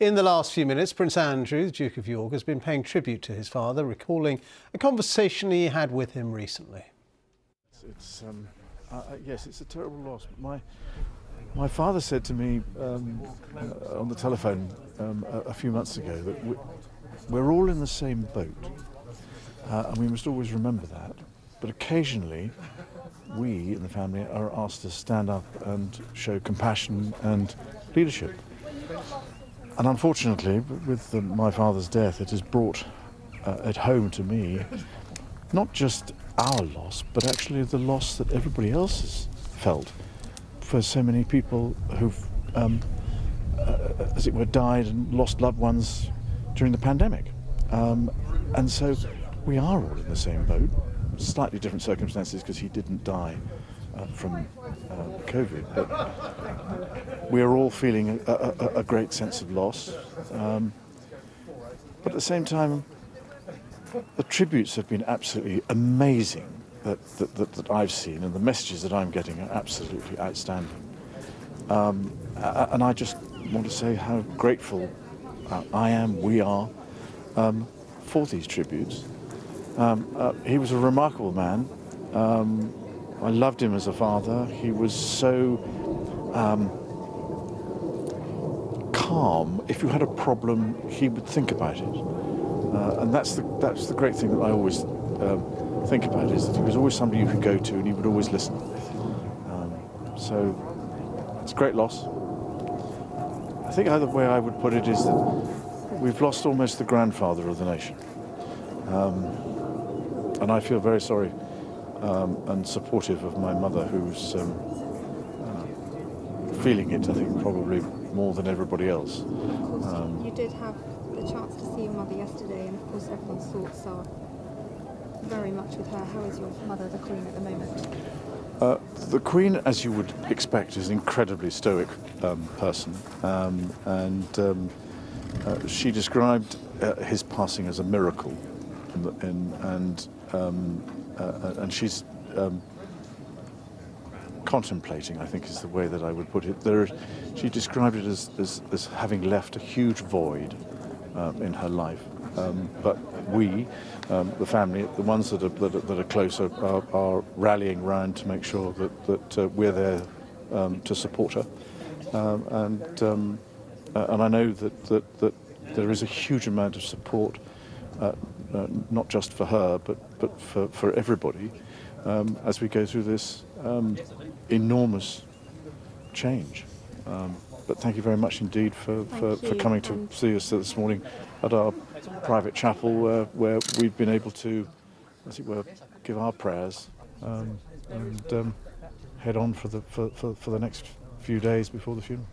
In the last few minutes, Prince Andrew, the Duke of York, has been paying tribute to his father, recalling a conversation he had with him recently. It's, um, uh, yes, it's a terrible loss. My my father said to me um, uh, on the telephone um, a, a, few months ago that we, we're all in the same boat, uh, and we must always remember that. But occasionally, we in the family are asked to stand up and show compassion and leadership. And unfortunately, with the, my father's death, it has brought uh, at home to me not just our loss, but actually the loss that everybody else has felt for so many people who've, um, uh, as it were, died and lost loved ones during the pandemic. Um, and so we are all in the same boat, slightly different circumstances because he didn't die uh, from uh, COVID, but we are all feeling a, a, a great sense of loss. Um, but at the same time, the tributes have been absolutely amazing that, that, that, that, I've seen, and the messages that I'm getting are absolutely outstanding. Um, and I just want to say how grateful uh, I am, we are, um, for these tributes. Um, uh, he was a remarkable man. Um, I loved him as a father. He was so um, calm. If you had a problem, he would think about it, uh, and that's the that's the great thing that I always um, think about is that he was always somebody you could go to, and he would always listen. Um, so it's a great loss. I think the way I would put it is that we've lost almost the grandfather of the nation, um, and I feel very sorry um, and supportive of my mother, who's um, uh, feeling it, I think, probably more than everybody else. Um, you did have the chance to see your mother yesterday, and of course, everyone's thoughts are very much with her. How is your mother, the Queen, at the moment? Uh, the Queen, as you would expect, is an incredibly stoic um, person, um, and um, uh, she described uh, his passing as a miracle, and, and um, uh, and she's um, contemplating, I think is the way that I would put it. There, she described it as, as, as having left a huge void um, in her life. Um, but we, um, the family, the ones that are, that are, that are close, are, are, rallying round to make sure that, that uh, we're there um, to support her. Um, and, uh, and I know that, that, that there is a huge amount of support uh, uh, not just for her, but, but for, for everybody um, as we go through this um, enormous change. Um, but thank you very much indeed for, for, for, coming to see us this morning at our private chapel uh, where we've been able to, as it were, give our prayers um, and um, head on for the, for, for, for the next few days before the funeral.